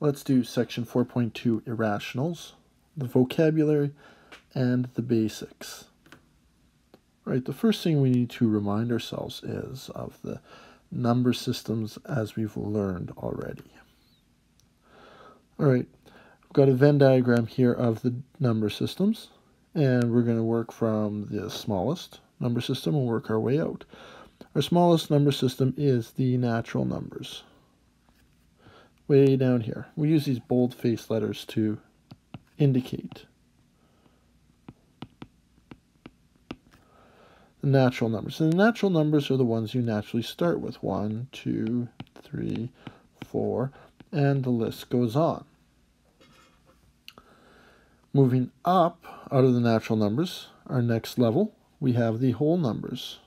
let's do section 4.2 irrationals, the vocabulary, and the basics. All right, the first thing we need to remind ourselves is of the number systems as we've learned already. All right, we've got a Venn diagram here of the number systems, and we're going to work from the smallest number system and work our way out. Our smallest number system is the natural numbers. Way down here. We use these bold-faced letters to indicate the natural numbers. And the natural numbers are the ones you naturally start with. One, two, three, four, and the list goes on. Moving up out of the natural numbers, our next level, we have the whole numbers.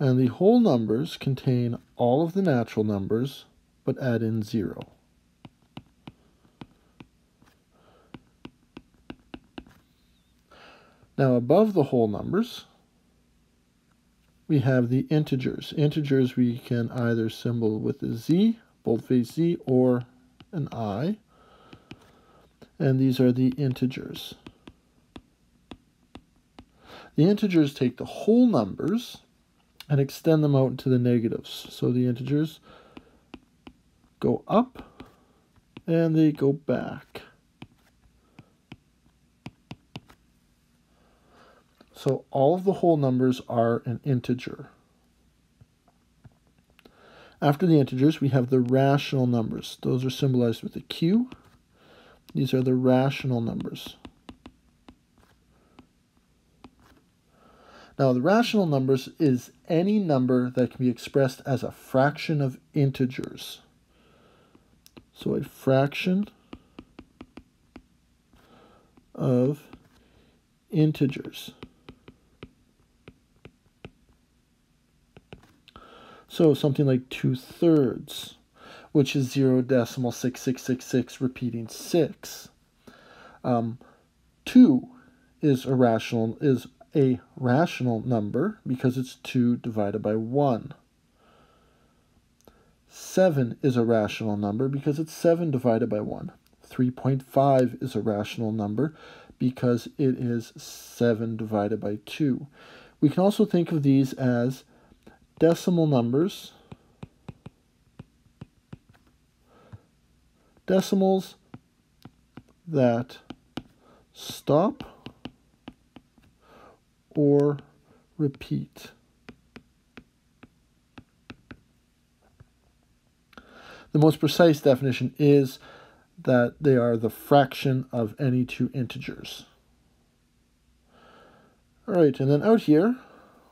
And the whole numbers contain all of the natural numbers, but add in zero. Now above the whole numbers, we have the integers. Integers we can either symbol with a Z, boldface Z, or an I. And these are the integers. The integers take the whole numbers and extend them out into the negatives. So the integers go up and they go back. So all of the whole numbers are an integer. After the integers, we have the rational numbers. Those are symbolized with a Q. These are the rational numbers. Now, the rational numbers is any number that can be expressed as a fraction of integers. So a fraction of integers. So something like 2 thirds, which is 0 decimal 6666 repeating 6. Um, 2 is a rational is a rational number because it's 2 divided by 1. 7 is a rational number because it's 7 divided by 1. 3.5 is a rational number because it is 7 divided by 2. We can also think of these as decimal numbers, decimals that stop or repeat. The most precise definition is that they are the fraction of any two integers. All right, and then out here,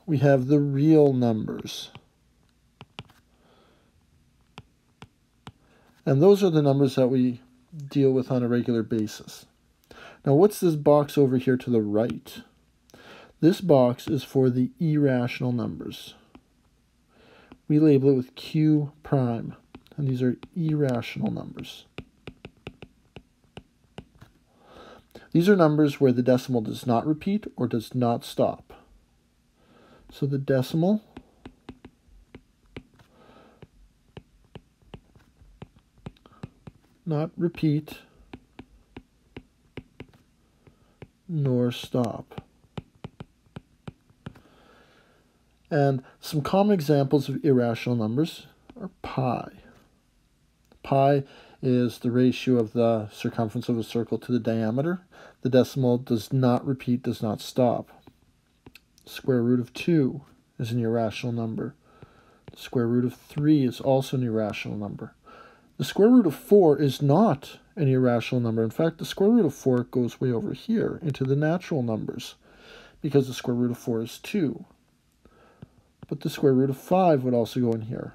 we have the real numbers. And those are the numbers that we deal with on a regular basis. Now, what's this box over here to the right? This box is for the irrational numbers. We label it with Q prime, and these are irrational numbers. These are numbers where the decimal does not repeat or does not stop. So the decimal not repeat nor stop. And some common examples of irrational numbers are pi. Pi is the ratio of the circumference of a circle to the diameter. The decimal does not repeat, does not stop. Square root of 2 is an irrational number. The square root of 3 is also an irrational number. The square root of 4 is not an irrational number. In fact, the square root of 4 goes way over here into the natural numbers because the square root of 4 is 2. But the square root of 5 would also go in here.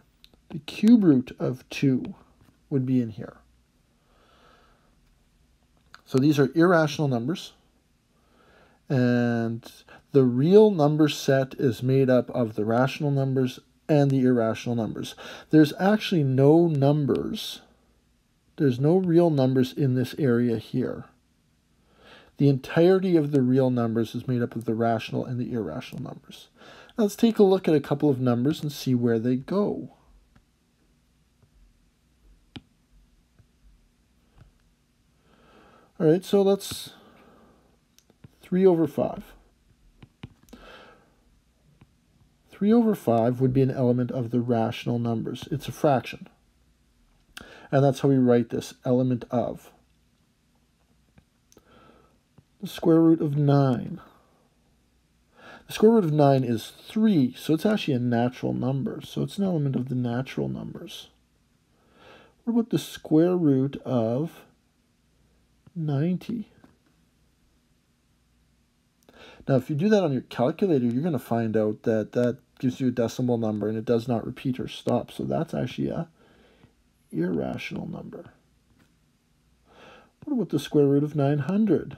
The cube root of 2 would be in here. So these are irrational numbers. And the real number set is made up of the rational numbers and the irrational numbers. There's actually no numbers. There's no real numbers in this area here. The entirety of the real numbers is made up of the rational and the irrational numbers. Let's take a look at a couple of numbers and see where they go. All right, so let's 3 over 5. 3 over 5 would be an element of the rational numbers. It's a fraction. And that's how we write this, element of. The square root of 9. The square root of 9 is 3, so it's actually a natural number. So it's an element of the natural numbers. What about the square root of 90? Now, if you do that on your calculator, you're going to find out that that gives you a decimal number and it does not repeat or stop. So that's actually a irrational number. What about the square root of 900?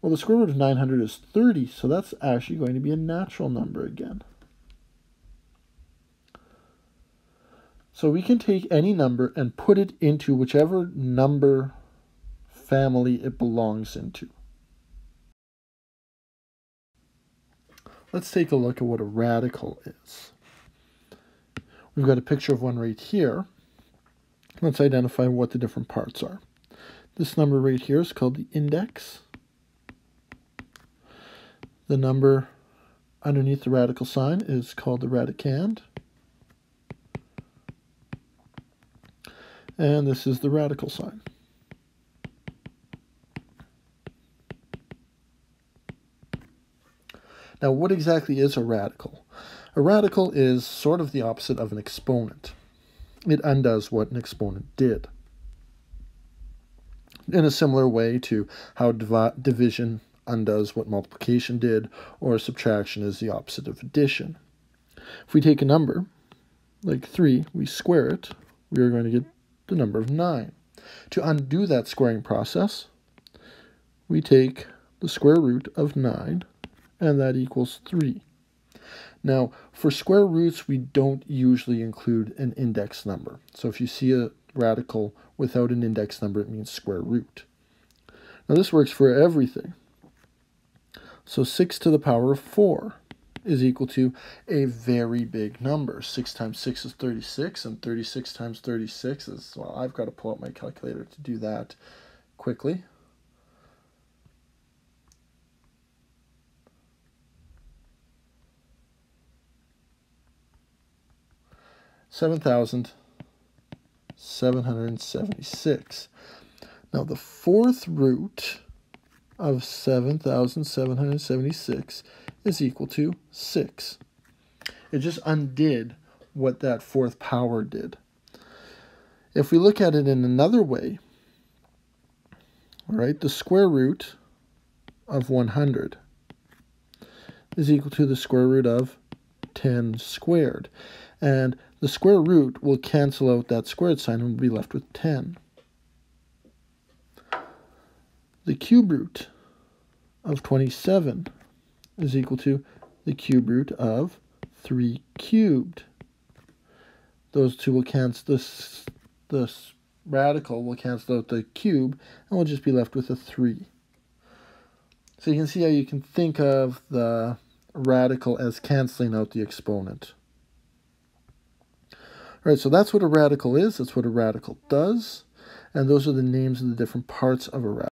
Well, the square root of 900 is 30, so that's actually going to be a natural number again. So we can take any number and put it into whichever number family it belongs into. Let's take a look at what a radical is. We've got a picture of one right here. Let's identify what the different parts are. This number right here is called the index. The number underneath the radical sign is called the radicand. And this is the radical sign. Now, what exactly is a radical? A radical is sort of the opposite of an exponent. It undoes what an exponent did. In a similar way to how divi division undoes what multiplication did, or subtraction is the opposite of addition. If we take a number, like 3, we square it, we are going to get the number of 9. To undo that squaring process, we take the square root of 9 and that equals 3. Now, for square roots, we don't usually include an index number. So if you see a radical without an index number, it means square root. Now this works for everything. So 6 to the power of 4 is equal to a very big number. 6 times 6 is 36, and 36 times 36 is, well, I've got to pull out my calculator to do that quickly. 7,776. Now the fourth root of 7,776 is equal to 6. It just undid what that fourth power did. If we look at it in another way, all right, the square root of 100 is equal to the square root of 10 squared. And the square root will cancel out that squared sign and we'll be left with 10. The cube root of 27 is equal to the cube root of 3 cubed. Those two will cancel this, this radical will cancel out the cube and we'll just be left with a 3. So you can see how you can think of the radical as canceling out the exponent. All right, so that's what a radical is. That's what a radical does. And those are the names of the different parts of a radical.